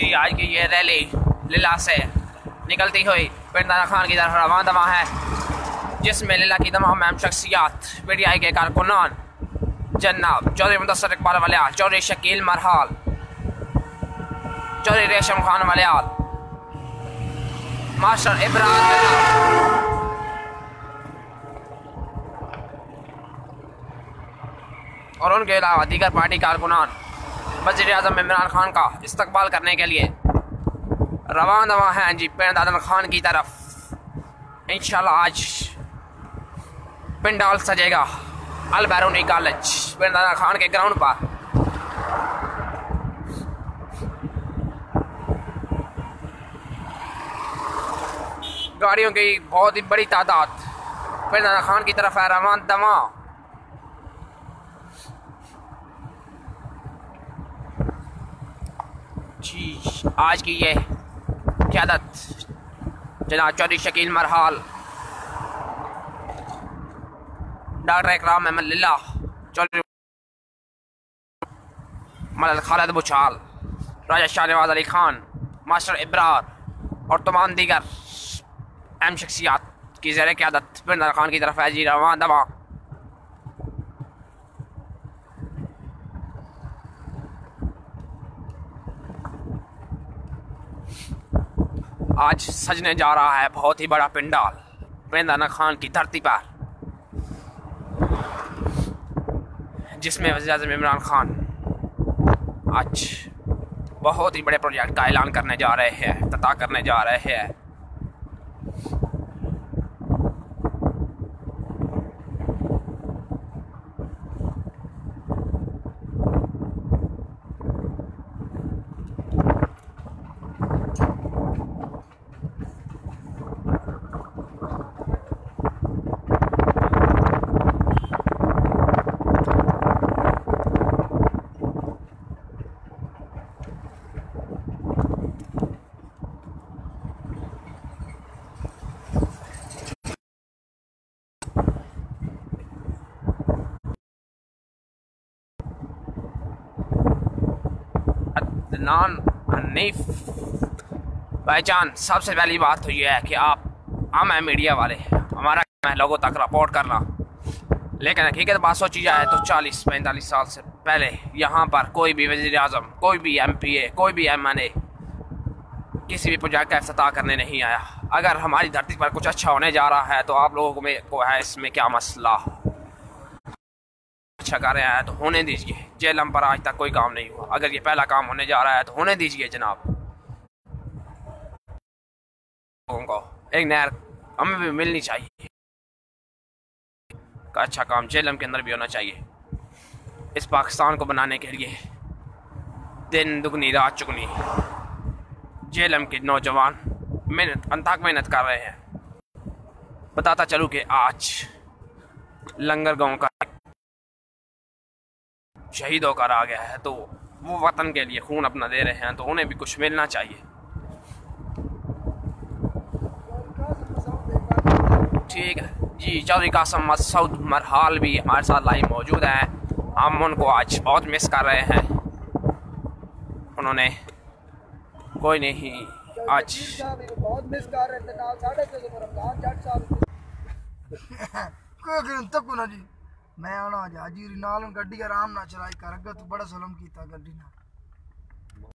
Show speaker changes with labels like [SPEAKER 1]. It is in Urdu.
[SPEAKER 1] جی آج کی یہ ریلی للہ سے نکلتی ہوئی پنڈانا خان کی طرف رواں دواں ہے، جس میں للہ کی تمام اہم شخصیات پی ڈی آئی کے کارکنان، جناب چودھری مدثر اقبال ولیال چودھری شکیل مرحال چودھری ریشم خان ولیال ماسٹر ابراہیم اور ان کے علاوہ دیگر پارٹی کارکنان وزیر اعظم عمران خان کا استقبال کرنے کے لیے رواں ہیں جی پین دادن خان کی طرف۔ انشاءاللہ آج پنڈال سجے گا البیرونی کالج پین دادن خان کے گراؤنڈ پر۔ گاڑیوں کی بہت ہی بڑی تعداد پین دادن خان کی طرف ہے رواں۔ دواں جی آج کی یہ قیادت جناب چودھری شکیل مرحال، ڈاکٹر اکرام احمد للہ، چودھری ملل خالد بچال راجہ شاہ نواز علی خان، ماسٹر ابرار اور تمام دیگر اہم شخصیات کی زیر قیادت بندر خان کی طرف ہے جی رواں دواں آج سجنے جا رہا ہے بہت ہی بڑا پنڈال پریندانہ خان کی دھرتی پر۔ جس میں وزیر اعظم عمران خان آج بہت ہی بڑے پروجیکٹ کا اعلان کرنے جا رہے ہیں افتتاح کرنے جا رہے ہیں۔ عدنان حنیف۔ بھائی جان، سب سے پہلی بات تو یہ ہے کہ آپ ہم ہیں میڈیا والے۔ ہمارا کام ہے لوگوں تک رپورٹ کرنا۔ لیکن حقیقت بات سوچی جائے تو چالیس پینتالیس سال سے پہلے یہاں پر کوئی بھی وزیر اعظم، کوئی بھی ایم پی اے، کوئی بھی ایم این اے، کسی بھی پروجیکٹ کا افتتاح کرنے نہیں آیا۔ اگر ہماری دھرتی پر کچھ اچھا ہونے جا رہا ہے تو آپ لوگوں میں کو ہے اس میں کیا مسئلہ؟ اچھا کر رہے ہیں تو ہونے دیجیے۔ جیلم پر آج تک کوئی کام نہیں ہوا۔ اگر یہ پہلا کام ہونے جا رہا ہے تو ہونے دیجیے جناب۔ لوگوں کو ایک نہر ہمیں بھی ملنی چاہیے۔ کا اچھا کام جیلم کے اندر بھی ہونا چاہیے۔ اس پاکستان کو بنانے کے لیے دن دگنی، رات چگنی۔ جیلم کے نوجوان محنت انتاک محنت کر رہے ہیں۔ بتاتا چلوں کہ آج لنگر گاؤں کا شہید ہو کر آ گیا ہے، تو وہ وطن کے لیے خون اپنا دے رہے ہیں، تو انہیں بھی کچھ ملنا چاہیے۔ ٹھیک ہے۔ جی چودھری قاسم مسعود مرحال بھی ہمارے ساتھ لائیو موجود ہیں۔ ہم ان کو آج بہت مس کر رہے ہیں۔ انہوں نے کوئی نہیں، آج۔
[SPEAKER 2] بہت مس کر رہے تھے نال ساڑھے چھ سو رمضان جٹ صاحب کوئی گرن تک نہ جی میں